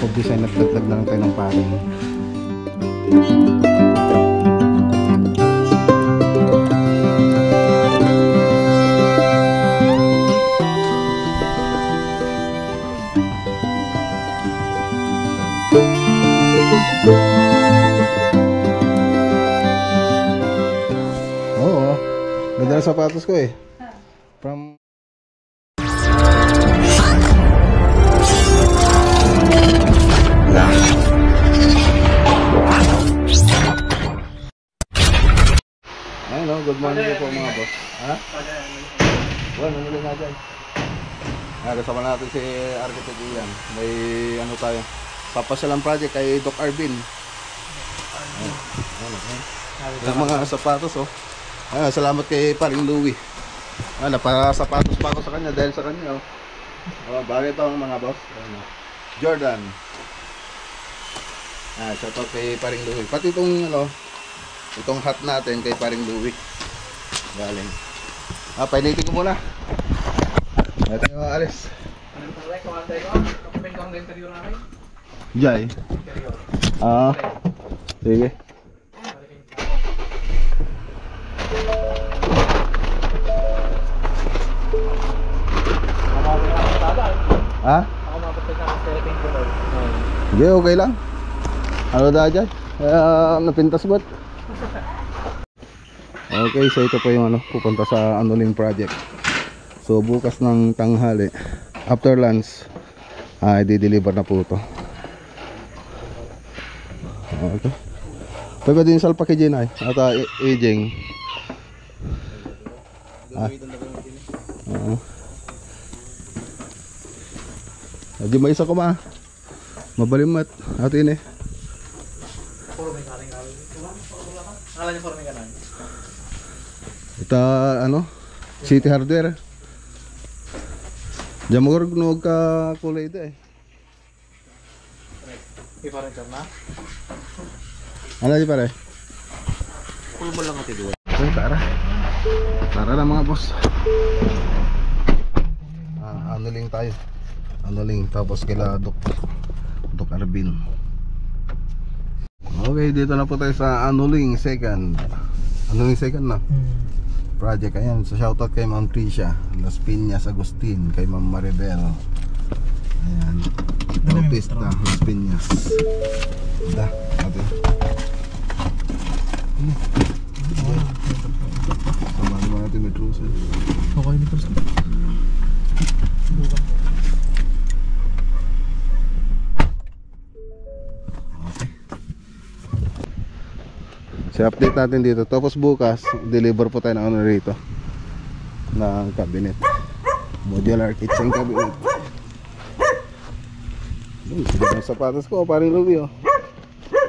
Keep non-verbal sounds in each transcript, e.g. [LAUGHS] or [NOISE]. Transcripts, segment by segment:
Puro pag design at dagdag na lang tayo ng paring. Oo. Ganda ng sapatos ko eh. Ha? Well, namuli nga dyan. Ah, kasama natin si Architect Ian. May ano tayo. Papasyalan project kay Doc Arvin. Ayun, ayun. Yung mga sapatos oh. Ah, salamat kay Paring Louie. Ah, para sapatos pa ako sa kanya dahil sa kanya oh. Oh, bagay pa mga boss. Ayun, oh. Jordan. Ah, shout out kay Paring Louie. Pati itong ano, itong hat natin kay Paring Louie. Galing. Ah, painitin ko muna. Ito yung alis. Jai. Ah. Sige. Ha? Ako mapapit na sa setting ko nun. Hindi, okay lang. Ano da dyan? Uh, napintas ba't? Okay, so ito po yung ano, pupunta sa Anuling Project. So bukas ng tanghali, after lunch, ay di-deliver na po ito. Okay. Pwede din salpa kay Jenay at uh, Ejeng. Ah. Oo. Di may isa ko ma. Mabalimat. Atin eh. Puro may kaling kaling. Akala niyo puro may kaling. Ito ano? City Hardware. Mo gnog ka kulay ito eh. Parang na. Ano di pare? Pulo mo lang ati duwa. Okay, tara. Tara na mga boss. Ah, ano lang tayo. Ano lang tapos kila Dok Dok Arbin. Okay, dito na po tayo sa Anuling second. Anuling second na. Project ayan. So shoutout kay Ma'am Tricia, Las Piñas Agustin, kay Ma'am Maribel. Ayan. Bautista, Las Piñas. Da, ate. Sama naman natin may trusa. Okay, may terus. So update natin dito. Tapos bukas, deliver po tayo ng ano rito. Ng cabinet. Modular kitchen cabinet. Yun, sige ng sapatos ko, parang Ruby oh.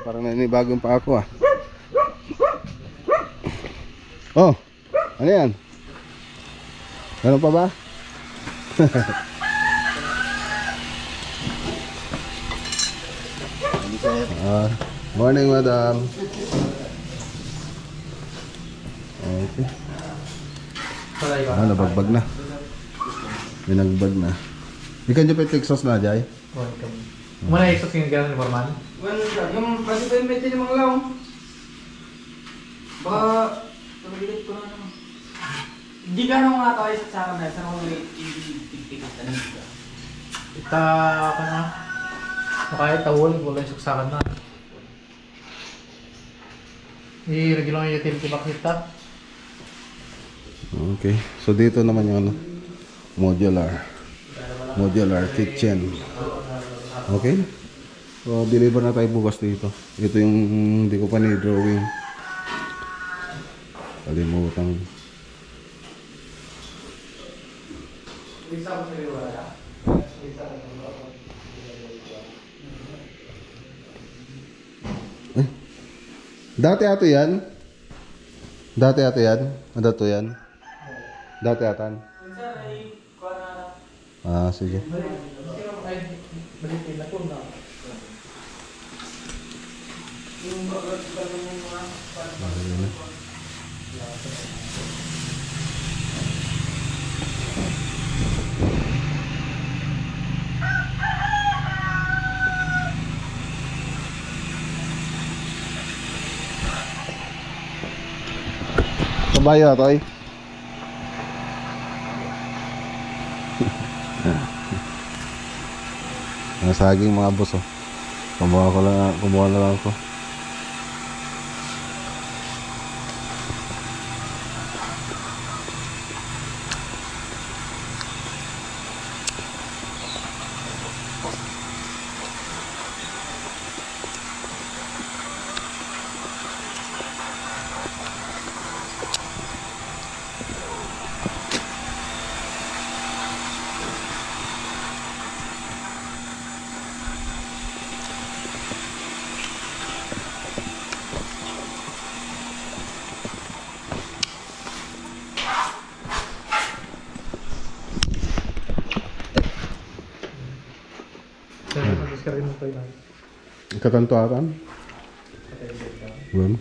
Parang nanibagong pa ako ah. Oh, ano yan? Meron pa ba? [LAUGHS] Ah, morning madam. Okay. Ah, nabagbag na. May nagbag na. Ikan dyan pa yung Texas na, Jai? Muna yung sus yung gano'n ni Forman. Yung pati pa yung medyo yung mga laong. Baka, tumigit ko na naman. Hindi ka nung nga tayo sa tsaka na, sa mga tigtigit na nito. Ita ka na. Makaya tawol, wala yung suksakan na. I-regular yung utility box ita. Okay. So dito naman yung ano, modular. Modular kitchen. Okay? So deliver na tayo bukas dito. Ito yung hindi ko pa ni drawing. Kalimutan. Eh, Dati ato yan? Dati ato yan? Ano to yan? Dati atan? Minsan ay, kuha na, Ah, sige. Balikin na po na. yung bagat pa ay. Ang saging mga boss oh. Kumuha ko lang, kumuha na lang ako. Sir, mag-discard mo to yun. Kakanto atan? Well,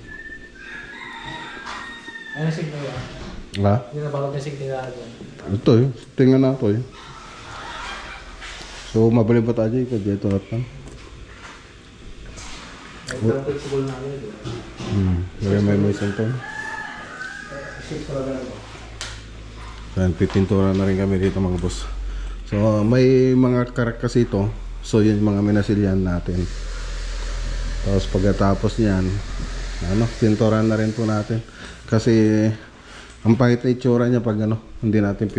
Ano yung signal yan? ha? Hindi na yung signal na dyan. Ito eh. Tingnan na ito eh. So, mabalik ba tayo ikaw dito atan? Ay, parang flexible na yun. Hmm. May may cellphone. Shift ko lang ako. So, pipintura na rin kami dito mga boss. So, may mga karak kasi ito. So, yun yung mga minasilyan natin. Tapos pagkatapos niyan, ano, pintura na rin po natin. Kasi, ang pangit na itsura niya pag ano, hindi natin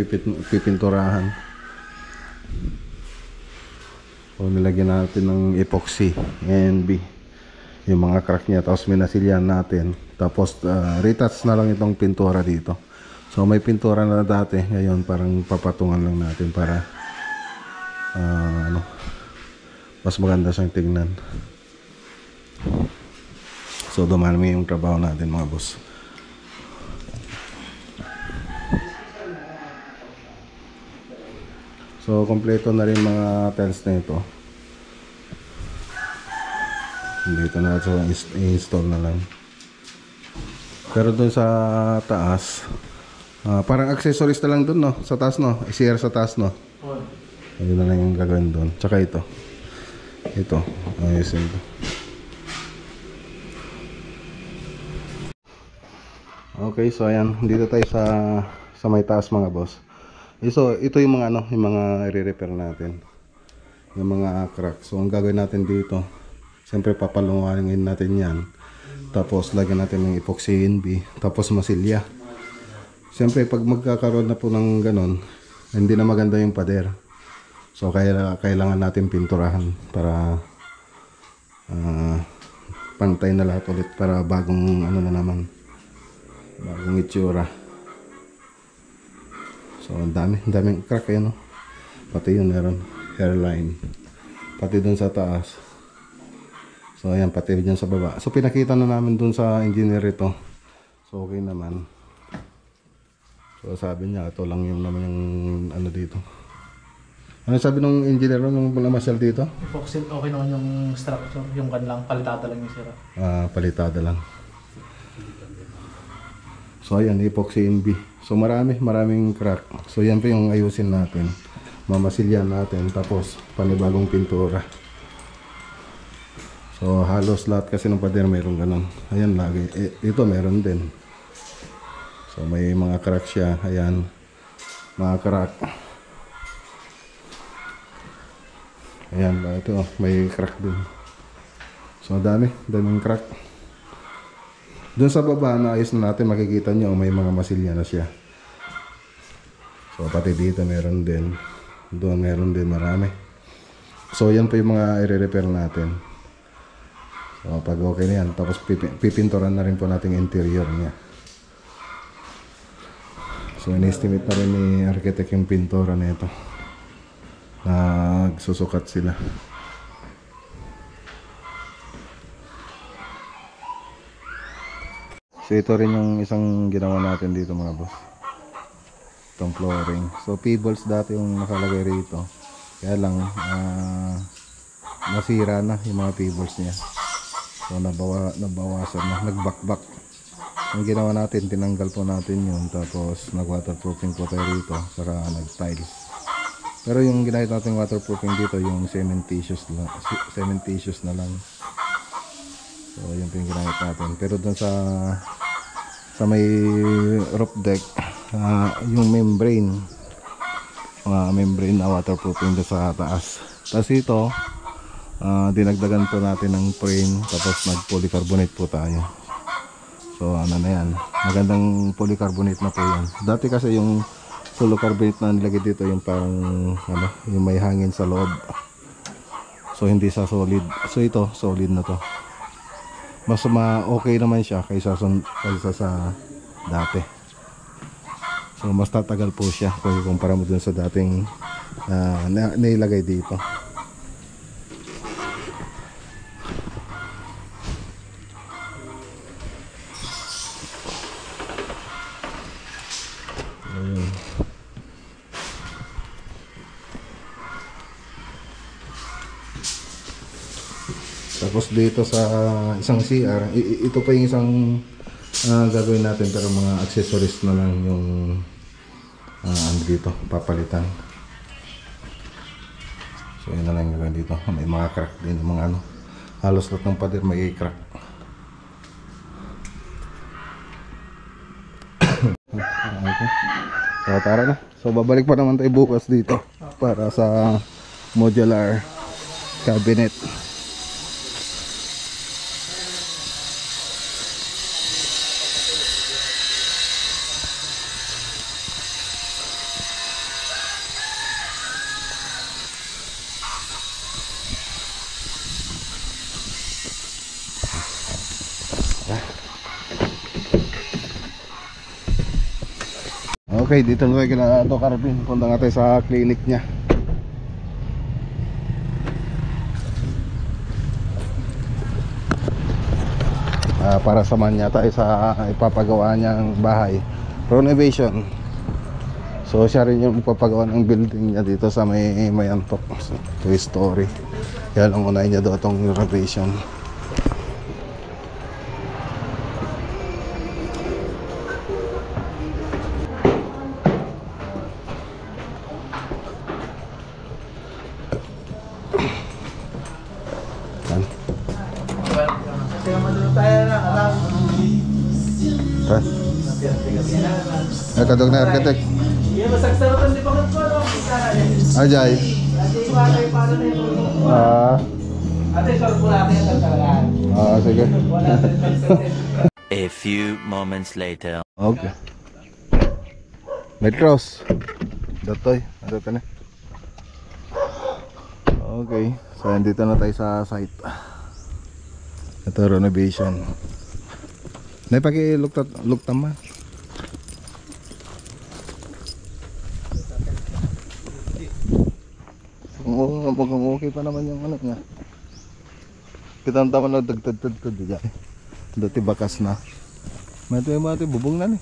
pipinturahan. So, nilagyan natin ng epoxy, NB. Yung mga crack niya, tapos minasilyan natin. Tapos, uh, retouch na lang itong pintura dito. So may pintura na dati, ngayon parang papatungan lang natin para ah, ano mas maganda siyang tingnan. So dumami yung trabaho natin mga boss. So kompleto na rin mga tiles na ito. Dito na ito install na lang. Pero doon sa taas, ah, parang accessories na lang doon, no? Sa taas, no? ICR sa taas, no? Ayun na lang yung gagawin doon. Tsaka ito. Ito. Ayusin ko. Okay, so ayan. Dito tayo sa sa may taas mga boss. Eh, So, ito yung mga ano, yung mga i-repair natin. Yung mga crack. So, ang gagawin natin dito, siyempre papalungangin natin yan. Tapos, lagyan natin ng epoxy NB. Tapos, masilya. Siyempre, pag magkakaroon na po ng ganon, hindi na maganda yung pader. So, kaya, kailangan natin pinturahan para ah, pantay na lahat ulit para bagong ano na naman. Bagong itsura. So, ang dami. Ang daming crack yan, no? Pati yun meron. Hairline. Pati dun sa taas. So, ayan, pati dyan sa baba. So, pinakita na namin dun sa engineer ito. So, okay naman. So, sabi niya, ito lang yung naman yung ano dito. Ano sabi nung engineer nung namasyal dito? Epoxy, okay naman yung structure. Yung kanlang palitada lang yung sira. Ah, palitada lang. So, ayan, epoxy NB. So, marami, maraming crack. So, yan pa yung ayusin natin. Mamasilyan natin. Tapos, panibagong pintura. So, halos lahat kasi ng pader mayroong ganun. Ayan, lagi. Eh, ito, meron din. So, may mga crack siya. Ayan. Mga crack. Ayan, ito, may crack din. So, dami. Daming crack. Doon sa baba, naayos na natin, makikita nyo, may mga masilya na siya. So pati dito meron din. Doon meron din marami. So yan po yung mga i-repair natin. So pag okay na yan, tapos pipi- pipinturan na rin po natin interior niya. So in-estimate na rin ni architect yung pintura na ito. Nagsusukat sila. So ito rin yung isang ginawa natin dito mga boss. Itong flooring. So pebbles dati yung nakalagay rito. Kaya lang ah, nasira na yung mga pebbles niya. So nabawa, nabawasan na, nagbakbak. Ang ginawa natin, tinanggal po natin yun. Tapos nag-waterproofing po tayo rito. Saka nag-tiles. Pero yung ginamit natin waterproofing dito, yung cementitious, la- cementitious na lang. So, yun po yung ginamit natin. Pero dun sa sa may roof deck, ah, yung membrane, mga membrane na waterproofing doon sa taas. Tapos ito, ah, dinagdagan po natin ng frame, tapos nag-polycarbonate po tayo. So, ano na yan. Magandang polycarbonate na po yan. Dati kasi yung solo carbonate na nilagay dito, yung parang, ano, yung may hangin sa loob. So, hindi sa solid. So, ito, solid na to mas ma okay naman siya kaysa sa, kaysa sa dati. So mas tatagal po siya kung ikumpara mo dun sa dating ah, na, nailagay dito. Dito sa isang CR, i- ito pa yung isang ah, gagawin natin pero mga accessories na lang yung ah, ano dito, papalitan. So yun na lang yung dito. May mga crack din, mga ano. Halos lahat ng pader may crack. [COUGHS] okay. So tara na. So babalik pa naman tayo bukas dito para sa modular cabinet. Okay, dito na tayo kina Doc Arvin. Punta nga tayo sa clinic niya. Ah, para samahan niya tayo sa ipapagawa niyang bahay. Renovation. So siya rin yung magpapagawa ng building niya dito sa may Mayantok. Two story. Kaya lang unahin niya daw itong renovation. Ito, Dog na architect. Ajay. Ah, ah, sige. [LAUGHS] A few moments later. Okay. Metros. Datoy, ano ka na? Okay. So, andito na tayo sa site. Ito, renovation. Naipaki-luktat, luktam man. Oo, okay pa naman yung ano niya. Kita ang tama na dagtad-tad-tad dyan. Dati bakas na. Mati mati bubong na ni.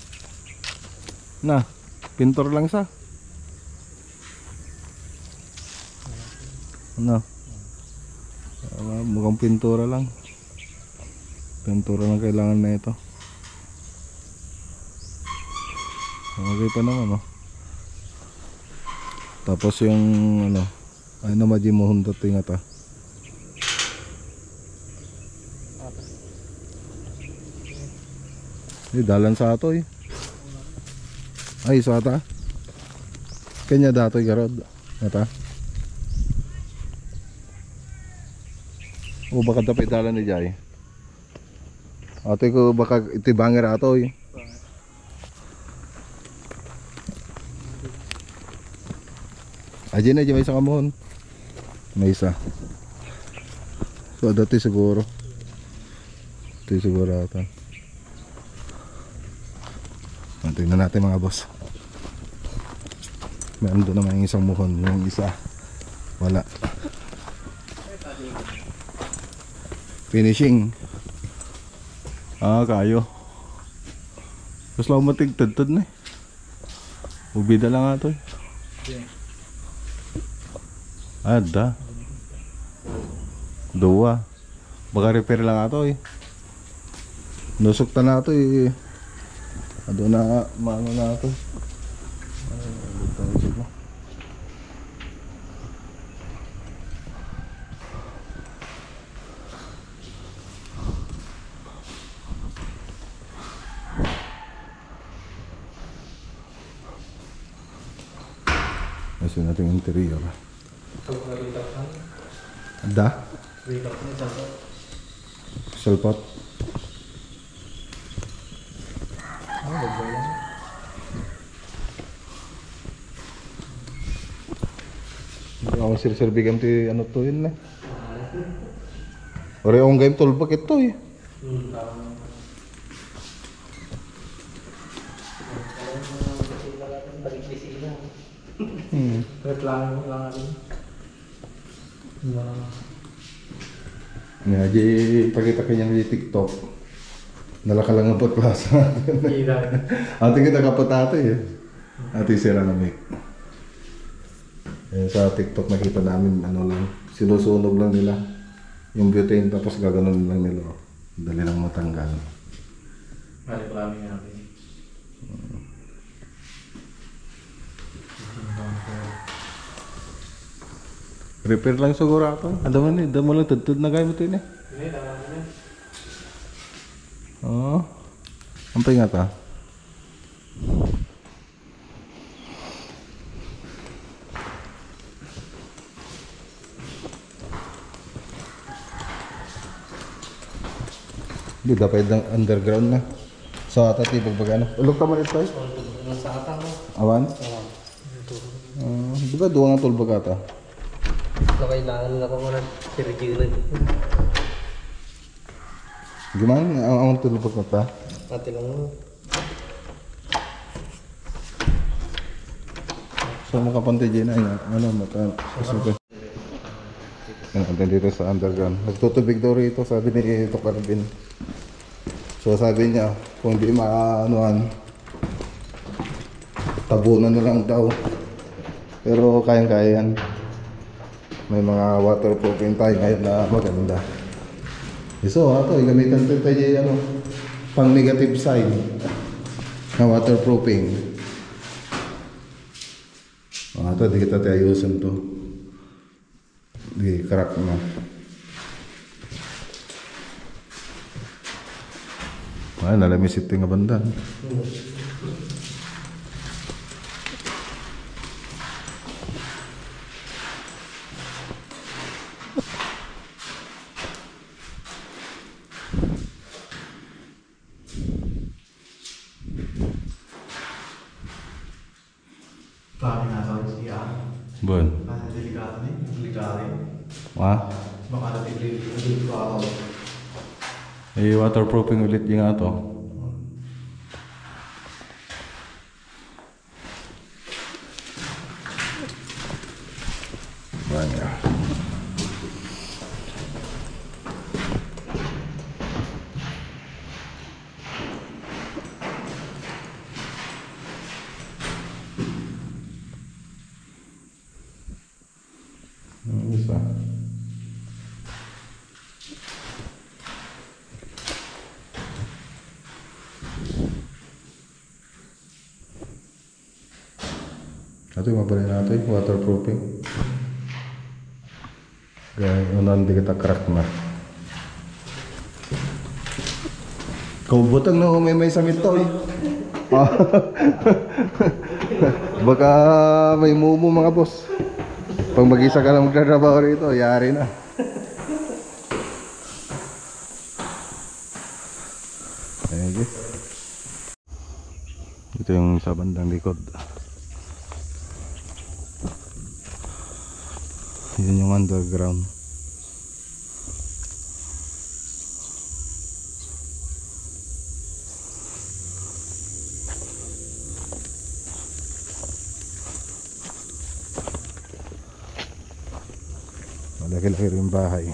Na, pintor lang sa. Ano? Ah, mukhang pintura lang. Pintura lang kailangan na ito. Okay pa naman, oh. Tapos yung ano, ay na maji mo hundot tinga ta. Eh, dalan sa ato eh. Ay, sa ata. Kanya datoy garod. Ata. O baka dapat dalan ni Jay. Ate ko baka itibanger ato eh. Aji na, may isa kamuhon. May isa. So, dati siguro. Yung siguro ata. Ah, Tingnan natin mga boss. Meron doon naman yung isang muhon. Yung isa. Wala. Finishing. Ah, kayo. Mas lang matigtad-tad na eh. Ubida lang nga to eh. Ada. Dua. Baka repair lang ato eh. Nusok ta na to eh. Ado na maano na to. Ay, ito na siya. Kasi natin interior. Da? Salpot. Ako sir-serbi game ti ano to yun na. Ore ang game tol bakit to eh. Hmm. Reklamo lang natin. Wala. Nga, di pakita kanya di TikTok. Nalakalang ang klasa. Ila. [LAUGHS] Ate kita kapatato eh. Ate sira na mic. Eh, sa TikTok nakita namin ano lang, sinusunog lang nila yung butane tapos gaganon lang nila. oh. Dali lang matanggal. Reklamo natin. Repair lang siguro ako. Ano man eh, damo lang tudtud na kayo mo to yun eh. Hindi, tama na yan. Oo. Ang pingat ah. Hindi dapat ng underground na. Sa so, atati pag ano. Ulog ka man ito eh. Sa atang mo. Awan? Uh, di ba duwa nga tulbag ata? So, kailangan na ako nga sirgilan. Gimana? Ang ang tulbag na ta? Ate lang. So makapantay dyan na ano mata. Yan natin dito sa underground. Nagtutubig daw rito sabi ni Ito Carbin. So sabi niya kung di maanuhan tabunan na lang daw. Pero kayang-kaya yan. May mga waterproofing tayo ngayon na maganda. So ato, gamitan tayo tayo ano, pang negative side na waterproofing. Ah, ito, di kita tayo ayusin to. Di, crack na. Ay, nalamisit yung nga banda. Klamo na sa siya. Bon. Kasi delikado ni. Delikado eh. Ah, Baka natin delikado. eh, waterproofing ulit yung nga to. Banyak. Hmm, Bisa. Ito yung mabali natin, waterproofing. Kaya unan di kita crack na. Kaubutang na may may samit to eh. Ah. [LAUGHS] Baka may mumu mga boss. Pag mag-isa ka lang magtatrabaho rito, yari na. Ayun. Ito yung sa bandang likod. Yun yung underground. Malaki-laki rin bahay.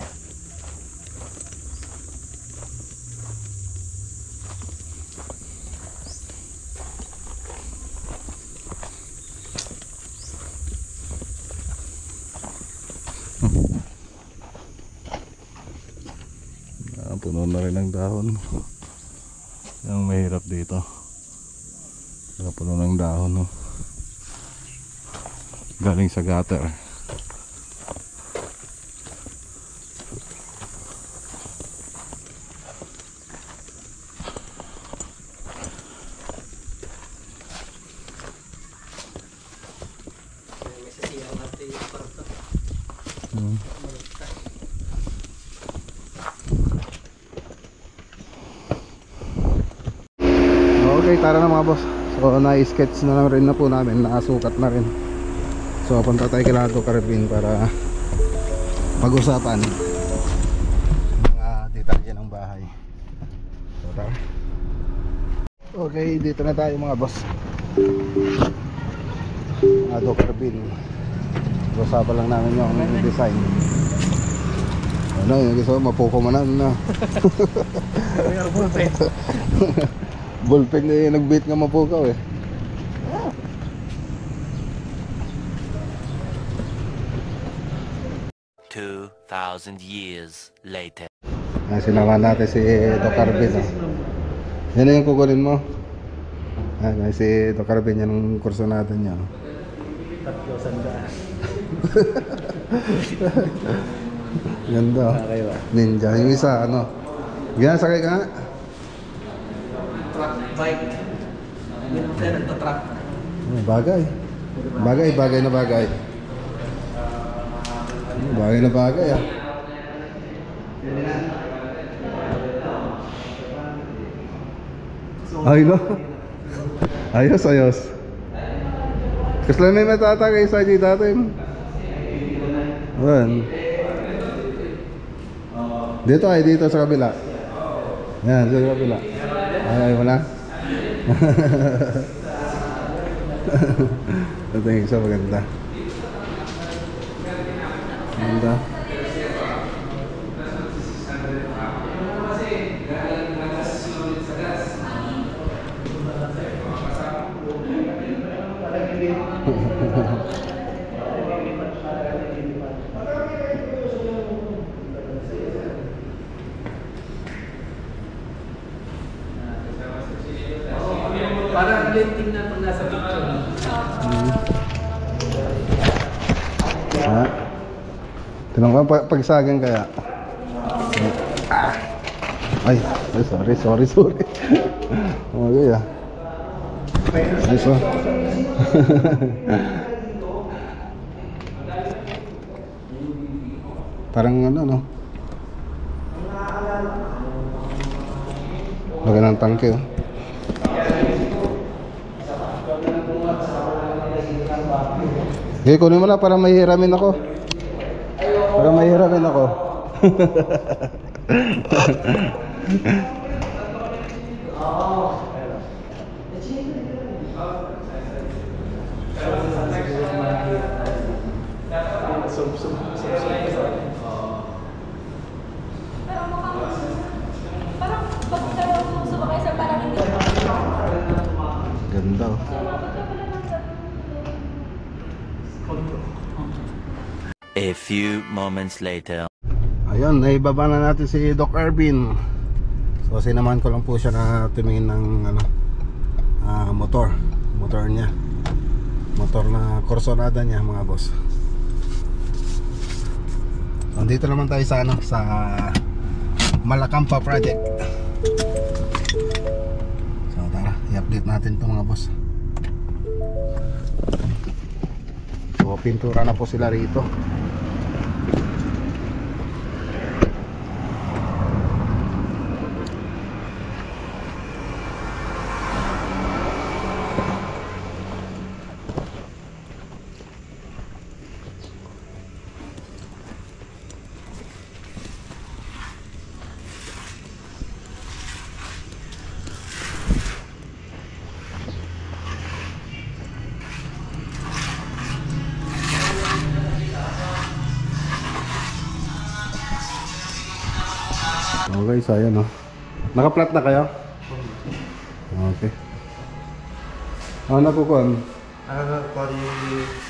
Ah, puno na rin dahon. Yung mahirap dito. Kaya puno ng dahon. No? Galing sa gutter. Hmm. Okay, tara na mga boss. So, na-sketch na rin na po namin, nakasukat na rin. So, punta tayo kay Lato Carabin para pag-usapan mga detalye ng bahay. So, tara. Okay, dito na tayo mga boss. Lato Carabin. Usapan lang namin yung design. Ano, yung gusto, mapuko man na. [LAUGHS] Ballpen eh, nag-beat nga mapukaw eh. Two thousand years later. Ah, sinama natin si Doc Arvin. Oh. Yan na yung kukunin mo. Ah, may si Doc Arvin yan ang kurso natin yan. Tatlo sandaan. [LAUGHS] Ganda. oh. Ninja. Yung isa, ano? Ganyan, sakay ka nga. Bike. Ganun tayo nagtatrack. Oh, bagay. Bagay, bagay na bagay. Bagay na bagay ah. Ay no. Ayos, ayos. Kasi lang may matatagay sa dito natin. Ayan. Dito ay dito sa kabila. Yan, sa kabila. Ay, na? Ito yung isa maganda. Maganda. Pagsagan kaya. Ay, sorry, sorry, sorry. [LAUGHS] oh, yeah. Ay, so. [LAUGHS] Parang ano, no? Lagyan ng tangke, oh. Okay, kunin mo na para mahihiramin ako. Para mahihiramin ako. [LAUGHS] Parang mukhang parang pag uh, sumakay sa parang hindi Ganda, oh. sumabot ka pala ng A few moments later. Ayun, naibaba na natin si Doc Ervin. So, sinamahan ko lang po siya na tumingin ng ano, ah, motor. Motor niya. Motor na Corsonada niya, mga boss. Nandito naman tayo sa ano, sa Malacampa Project. So, tara, i-update natin 'to mga boss. So, pintura na po sila rito. So ayan oh. Naka-flat na kayo? Okay. Ano po kon? Ah, pari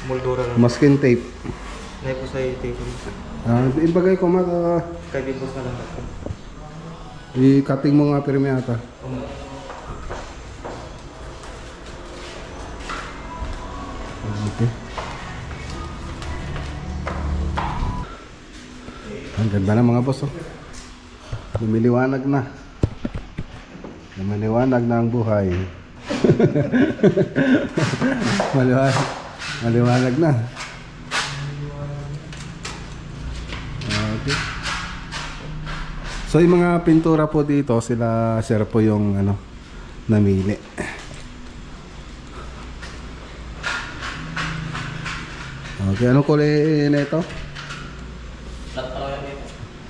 moldura lang. Masking tape. Nay po sa ito. Ah, ibagay ko maka Kay Bibos na lang ako. i-cutting mo nga pirmi ata. Okay. Ang ganda na mga boss oh. Lumiliwanag na. Lumiliwanag na ang buhay. [LAUGHS] maliwanag, maliwanag na. Okay. So yung mga pintura po dito, sila sir po yung ano, namili. Okay, anong kulay na ito? Flat pa lang yan.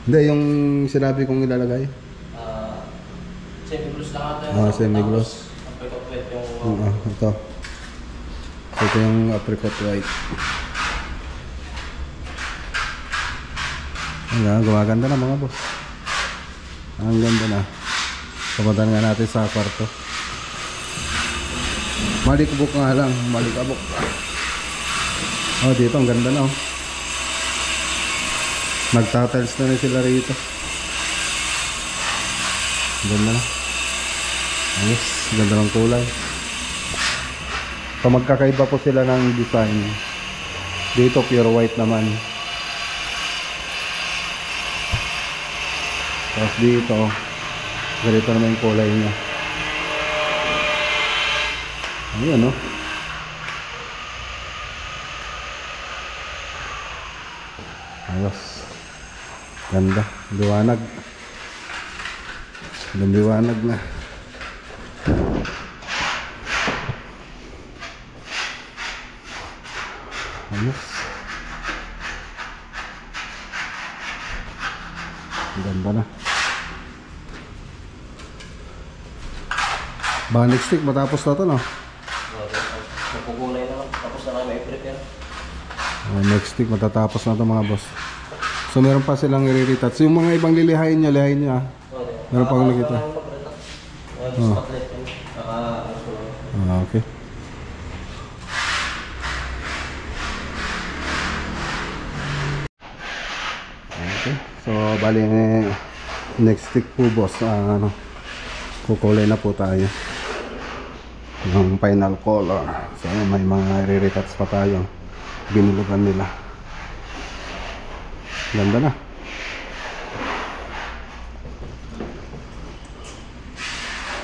Hindi, yung sinabi kong ilalagay. Ah, semi-gloss lang ata. Ah, semi-gloss. Tapos, Kapit-kapit yung... Oo, ito. So, ito yung apricot white. Ayan, gumaganda na mga boss. Ang ganda na. Kapuntan nga natin sa kwarto. Malikabok nga lang, malikabok. Oh, dito ang ganda na oh. Nagtatiles na rin sila rito. Ganda na. Ayos, ganda ng kulay. So magkakaiba po sila ng design. Dito pure white naman. Tapos dito, ganito naman yung kulay niya. Ayan no. Ayos. Ganda. Liwanag. Liwanag na. Ayos. Ganda na. Next week matapos na ito no? Napukulay na lang. Tapos na kami i-prepare. Oh, next week matatapos na ito mga boss. So meron pa silang i-retouch. Yung mga ibang lilihain nyo, lihain ah. Meron pa akong nakita. Oh. Ah, okay. Okay. So, bali next week po boss, ah, ano, kukulay na po tayo. Yung final color. So, may mga re-retouch pa tayo. Binulugan nila. Ganda na.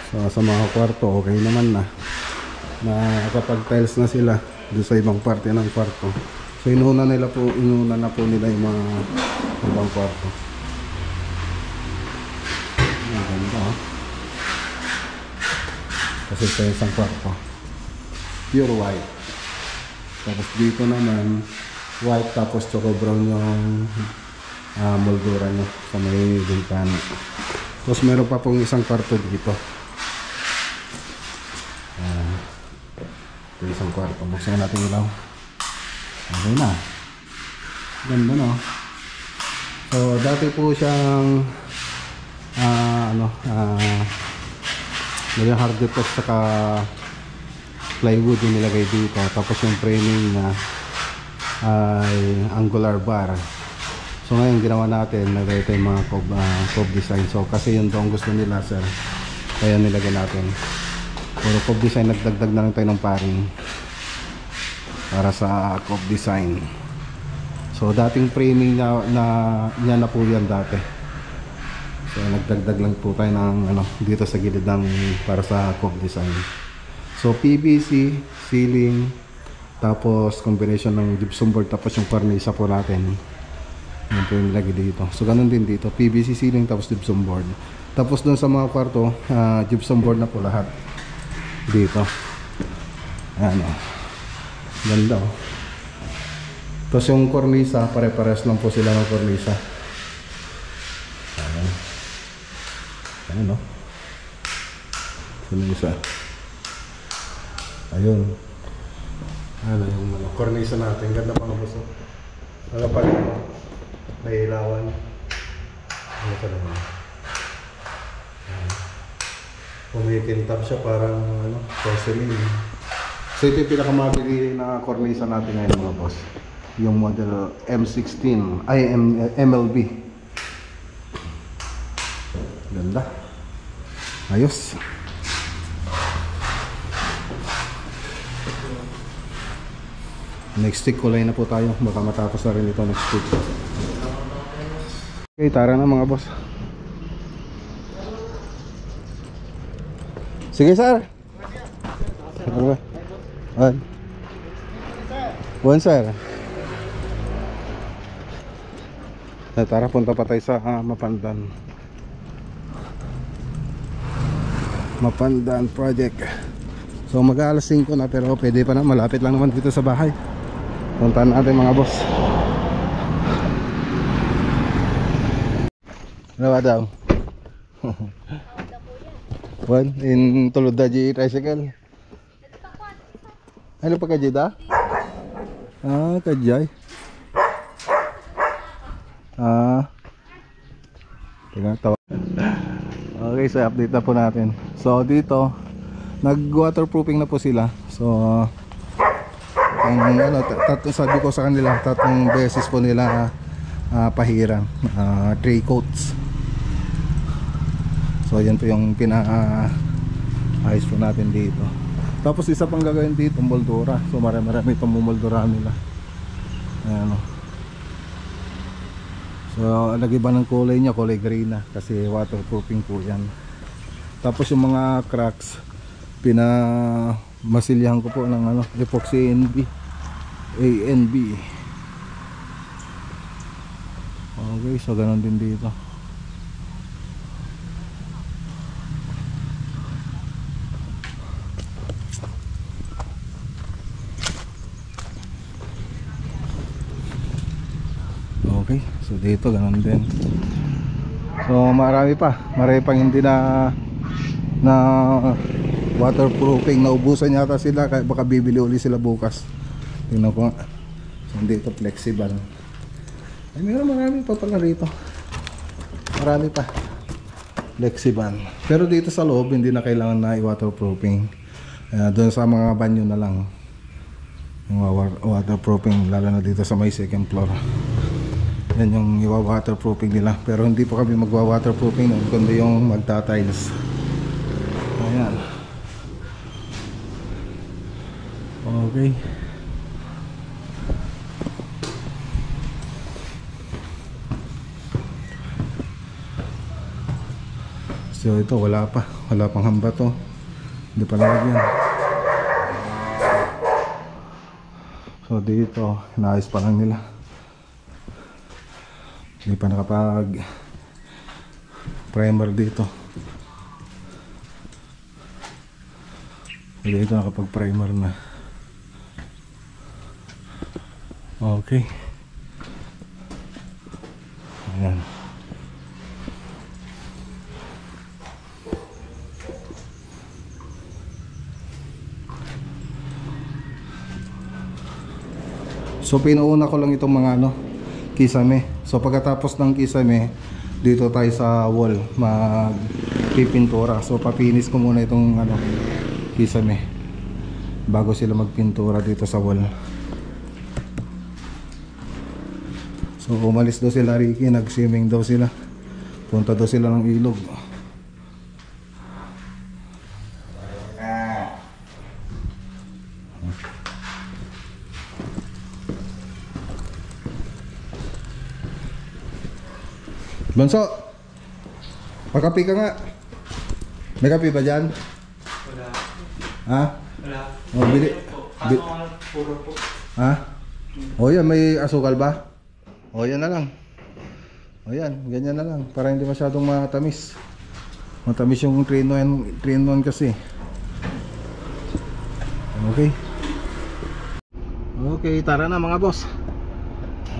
So, sa mga kwarto, okay naman na. Nakakapag-tiles na sila doon sa ibang parte ng kwarto. So, inuna nila po, inuna na po nila yung mga ibang kwarto. Ang ganda, oh. Kasi sa isang kwarto, pure white. Tapos dito naman, white tapos choco brown yung ah, moldura nyo sa may bintana. Tapos meron pa pong isang kwarto dito. Ah, ito isang kwarto. Buksan natin ilaw. Okay na. Ganda no. So dati po siyang ah, ano ah Naging hard dito saka plywood yung nilagay dito. Tapos yung framing na ay angular bar. So ngayon ginawa natin, nagay ito yung mga cob, ah, cob design. So kasi yun daw gusto nila sir. Kaya nilagay natin. Puro cob design, nagdagdag na lang tayo ng paring. Para sa cob design. So dating framing na, na niya na po yan dati. So nagdagdag lang po tayo ng ano dito sa gilid ng para sa cob design. So PVC, ceiling, tapos combination ng gypsum board tapos yung cornisa po natin. Yan po yung nilagay dito. So ganun din dito, PVC ceiling tapos gypsum board. Tapos doon sa mga kwarto, ah, gypsum board na po lahat. Dito. Ayan o. Ganda o. Tapos yung cornisa, pare-pares lang po sila ng cornisa. Ayan. Ayan o. Sino yung isa? Ayun. Ano yung ano, cornisa natin. Ganda mga boss. oh. Wala pa rin. May ilawan. Ano sa naman? Kumikintab siya parang ano, porcelain. So ito yung pinakamabili na cornisa natin ngayon mga boss. Yung model M16, ay M, MLB. Ganda. Ayos. Next week kulay na po tayo. Baka matapos na rin ito next week. Okay, tara na mga boss. Sige, sir. Ano ba? One. Sir. Eh, Tara, punta pa tayo sa ah, Mapandan. Mapandan Project. So mag-aalas 5 na pero pwede pa na. Malapit lang naman dito sa bahay. Puntahan natin mga boss. Ano ba daw? [LAUGHS] One in tulod da di tricycle. Ano pa kajay da? Ah, kajay. Ah. Teka, tawa. Okay, so update na po natin. So dito, nag-waterproofing na po sila. So ang ano, tat- tat- sabi ko sa kanila, tatlong beses po nila ah, pahiram, ah, three coats. So yan po yung pina ah, ayos po natin dito. Tapos isa pang gagawin dito, moldura. So marami-marami itong mumoldura nila. Ayan o. So nag-iba ng kulay niya, kulay green na kasi waterproofing po yan. Tapos yung mga cracks, pina masilyahan ko po ng ano, epoxy ANB. ANB. Okay, so ganun din dito. Okay, so dito ganun din. So marami pa, marami pang hindi na na waterproofing naubusan yata sila kaya baka bibili uli sila bukas. Tingnan ko. So dito flexible. Ay meron marami pa pala rito. Marami pa. Flexible. Pero dito sa loob hindi na kailangan na i-waterproofing. Uh, doon sa mga banyo na lang. Yung wa- waterproofing lalo na dito sa may second floor. Yan yung iwa-waterproofing nila. Pero hindi pa kami magwa-waterproofing nun, kundi yung magta-tiles. Ayan. Okay. So ito wala pa. Wala pang hamba to. Hindi pa lagyan. So dito, inaayos pa lang nila. Hindi pa nakapag primer dito. Dito nakapag primer na. Okay. Ayan. So pinuuna ko lang itong mga ano, kisame. So pagkatapos ng kisame, dito tayo sa wall magpipintura. So papinis ko muna itong ano, kisame bago sila magpintura dito sa wall. So umalis daw sila Ricky, nag-swimming daw sila. Punta daw sila ng ilog. Banso, pakapi ka nga. May kape ba dyan? Wala. Ha? Wala. Oh, bili. bi- puro po. ha? O yan, may asukal ba? O yan na lang. O yan, ganyan na lang. Para hindi masyadong matamis. Matamis yung 3 in 3 in 1 kasi. Okay. Okay, tara na mga boss.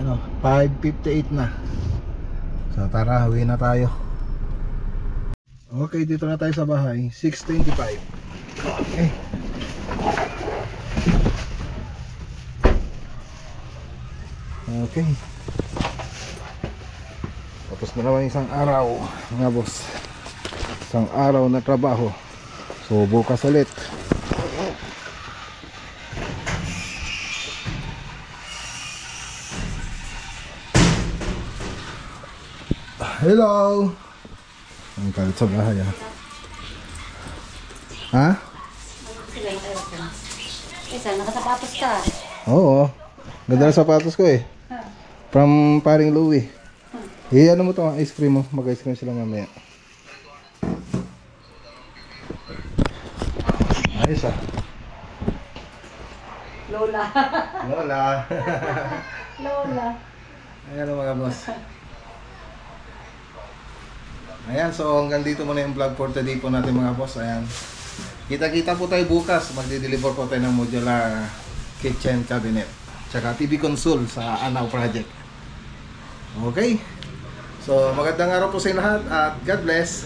Ano, 5.58 na. So tara, uwi na tayo. Okay, dito na tayo sa bahay. 6.25. Okay. Okay. Tapos na naman isang araw, mga boss. Isang araw na trabaho. So bukas ulit. Hello! Ang kalit sa bahay ah. Ha? Aeroplane. Isa, nakasapatos ka. Oo. Ganda ng sapatos ko eh. From paring Louie. Eh, ano mo to, ice cream mo. Mag-ice cream sila mamaya. Ayos ah. Lola. Lola. [LAUGHS] Lola. Ayan mga boss. Ayan, so hanggang dito muna yung vlog for today po natin mga boss. Ayan. Kita-kita po tayo bukas. Magde-deliver po tayo ng modular kitchen cabinet. Tsaka TV console sa Anaw Project. Okay? So magandang araw po sa lahat at God bless.